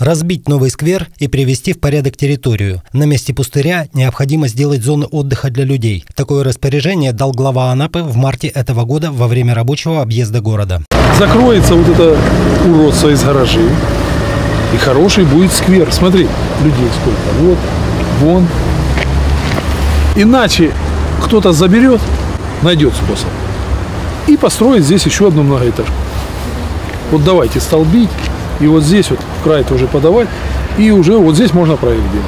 Разбить новый сквер и привести в порядок территорию. На месте пустыря необходимо сделать зоны отдыха для людей. Такое распоряжение дал глава Анапы в марте этого года во время рабочего объезда города. Закроется вот это уродство из гаражей. И хороший будет сквер. Смотри, людей сколько. Вот, вон. Иначе кто-то заберет, найдет способ. И построит здесь еще одну многоэтажку. Вот давайте столбить. И вот здесь вот в край тоже подавать. И уже вот здесь можно проект делать.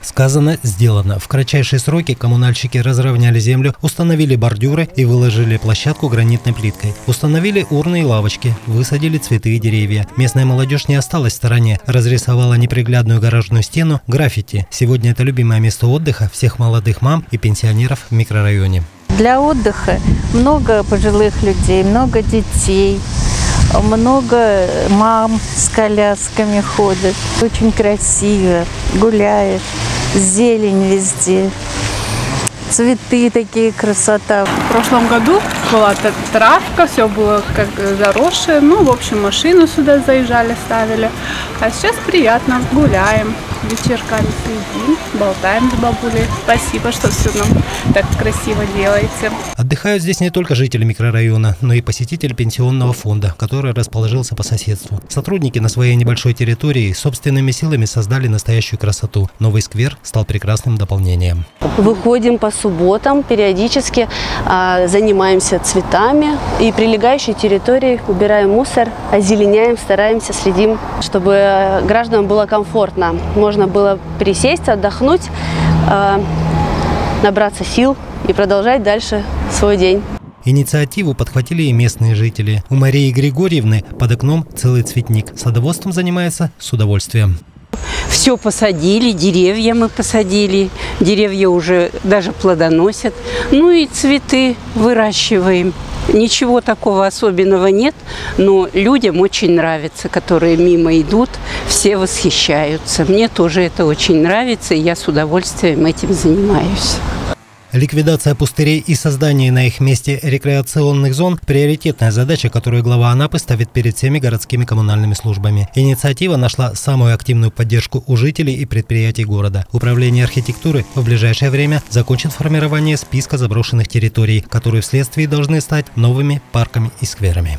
Сказано, сделано. В кратчайшие сроки коммунальщики разровняли землю, установили бордюры и выложили площадку гранитной плиткой. Установили урны и лавочки, высадили цветы и деревья. Местная молодежь не осталась в стороне, разрисовала неприглядную гаражную стену, граффити. Сегодня это любимое место отдыха всех молодых мам и пенсионеров в микрорайоне. Для отдыха много пожилых людей, много детей много мам с колясками ходят. Очень красиво, гуляет, зелень везде. Цветы такие, красота. В прошлом году была травка, все было как заросшее. Ну, в общем, машину сюда заезжали, ставили. А сейчас приятно, гуляем вечерками сидим, болтаем с бабулей. Спасибо, что все нам так красиво делаете. Отдыхают здесь не только жители микрорайона, но и посетители пенсионного фонда, который расположился по соседству. Сотрудники на своей небольшой территории собственными силами создали настоящую красоту. Новый сквер стал прекрасным дополнением. Выходим по субботам, периодически а, занимаемся цветами и прилегающей территории убираем мусор, озеленяем, стараемся, следим, чтобы гражданам было комфортно. Можно было присесть, отдохнуть, а, набраться сил и продолжать дальше свой день. Инициативу подхватили и местные жители. У Марии Григорьевны под окном целый цветник. Садоводством занимается с удовольствием. Все посадили, деревья мы посадили, деревья уже даже плодоносят. Ну и цветы выращиваем. Ничего такого особенного нет, но людям очень нравится, которые мимо идут, все восхищаются. Мне тоже это очень нравится, и я с удовольствием этим занимаюсь. Ликвидация пустырей и создание на их месте рекреационных зон – приоритетная задача, которую глава Анапы ставит перед всеми городскими коммунальными службами. Инициатива нашла самую активную поддержку у жителей и предприятий города. Управление архитектуры в ближайшее время закончит формирование списка заброшенных территорий, которые вследствие должны стать новыми парками и скверами.